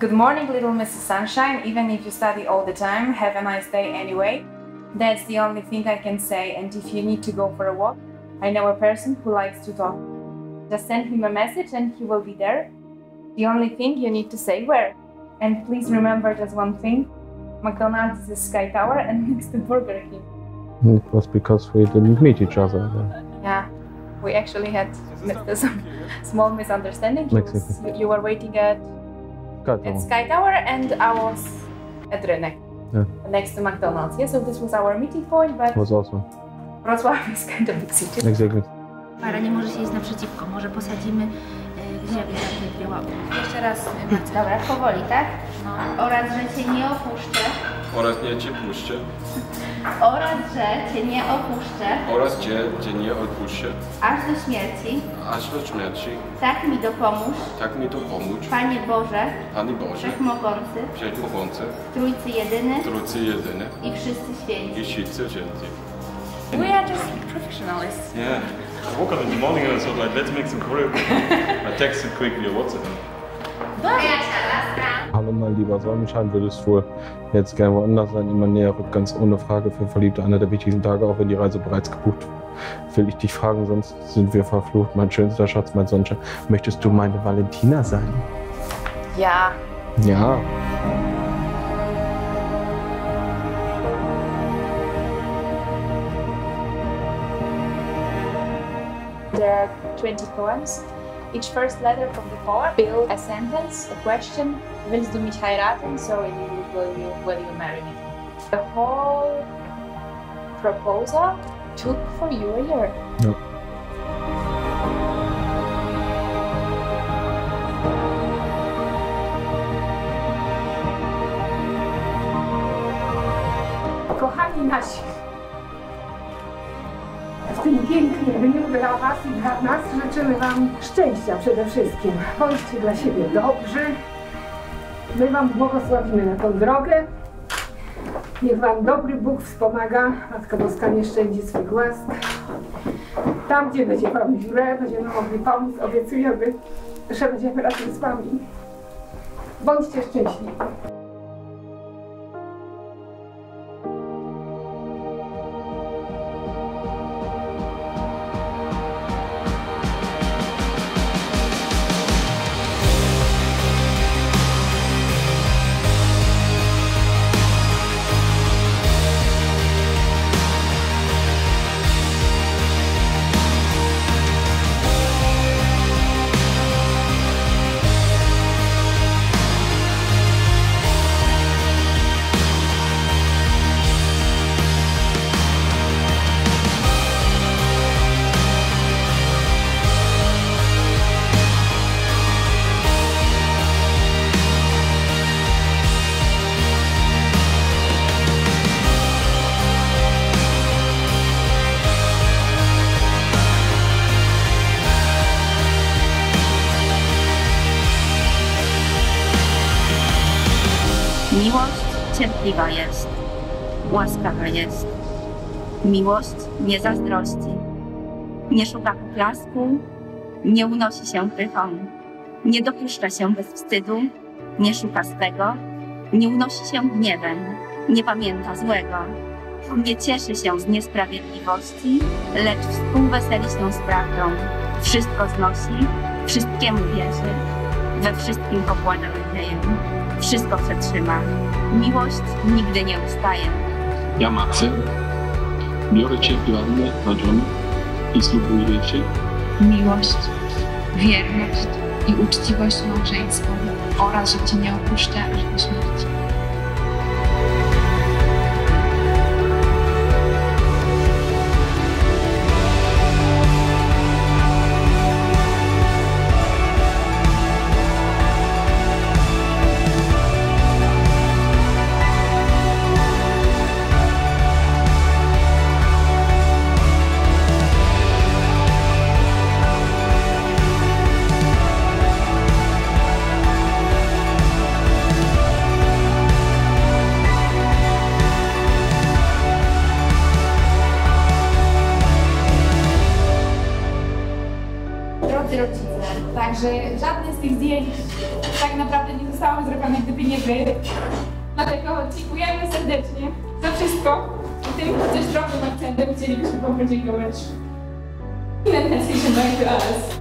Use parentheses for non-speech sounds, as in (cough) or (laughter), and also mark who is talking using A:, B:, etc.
A: Good morning, little Mrs. Sunshine. Even if you study all the time, have a nice day anyway. That's the only thing I can say. And if you need to go for a walk, I know a person who likes to talk. Just send him a message and he will be there. The only thing you need to say where. And please remember just one thing McDonald's is a Sky Tower and (laughs) next to Burger King.
B: It was because we didn't meet each other.
A: Yeah, we actually had mi- (laughs) some small misunderstanding. He was- you were waiting at,
B: Got
A: at Sky Tower and I was at Rynek.
B: Yeah.
A: Next to McDonald's. Yeah, so this was our meeting point, but
B: was also
A: Wrocław is kind of big city.
B: exactly.
C: Para nie może siedzieć naprzeciwko, może posadzimy łapy. Jeszcze raz, Mac, dobra, powoli, tak? Oraz, że Cię nie opuszczę,
D: oraz nie cię puszczę,
C: oraz, że Cię nie opuszczę,
D: oraz cię, cię nie odpuszczę,
C: aż do śmierci,
D: aż do śmierci.
C: tak mi dopomóż,
D: Tak mi to pomóż,
C: Panie Boże,
D: Panie Boże,
C: Wszechmogący,
D: Wszechmogący,
C: Trójcy Jedyny
D: Trójcy Jedyny
C: i Wszyscy Święci.
D: i Wszyscy Święci.
A: We are just professionals.
E: Yeah. I woke up in the morning and I thought like, let's make some choreography. (laughs) I texted quick via WhatsApp.
B: Hallo mein lieber Sonnenschein, würdest wohl jetzt gerne woanders sein, immer näher rückt, ganz ohne Frage für Verliebte einer der wichtigsten Tage, auch wenn die Reise bereits gebucht will ich dich fragen, sonst sind wir verflucht. Mein schönster Schatz, mein Sonnenschein. Möchtest du meine Valentina sein?
A: Ja,
B: Ja.
A: There are 20 poems. Each first letter from the poem builds a sentence, a question. Willst du mich heiraten? So it will you, will you marry me? The whole proposal took for you a year.
F: W tym pięknym dniu dla Was i dla nas życzymy Wam szczęścia przede wszystkim. Bądźcie dla siebie dobrzy. My Wam błogosławimy na tą drogę. Niech Wam dobry Bóg wspomaga. Matka Boska nie szczędzi swych łask. Tam, gdzie będzie Wam źle, będziemy mogli pomóc. Obiecujemy, że będziemy razem z Wami. Bądźcie szczęśliwi.
C: Cierpliwa jest, łaskawa jest. Miłość nie zazdrości, nie szuka poklasku, nie unosi się pychą, nie dopuszcza się bez wstydu, nie szuka swego, nie unosi się gniewem, nie pamięta złego, nie cieszy się z niesprawiedliwości, lecz współweseli się z prawdą. Wszystko znosi, wszystkiemu wierzy, we wszystkim pokłada nadzieję wszystko przetrzyma. Miłość nigdy nie ustaje.
G: Ja, Marcel, biorę Cię Joannę na żonę i ślubuję Ci,
H: miłość, wierność i uczciwość małżeńską oraz, że Cię nie opuszczę aż do śmierci.
A: Że żadne z tych zdjęć tak naprawdę nie zostało zrobione, gdyby nie wy. Dlatego dziękujemy serdecznie za wszystko i tym też drobnym akcentem chcielibyśmy podziękować. Vielen herzlichen Dank für alles.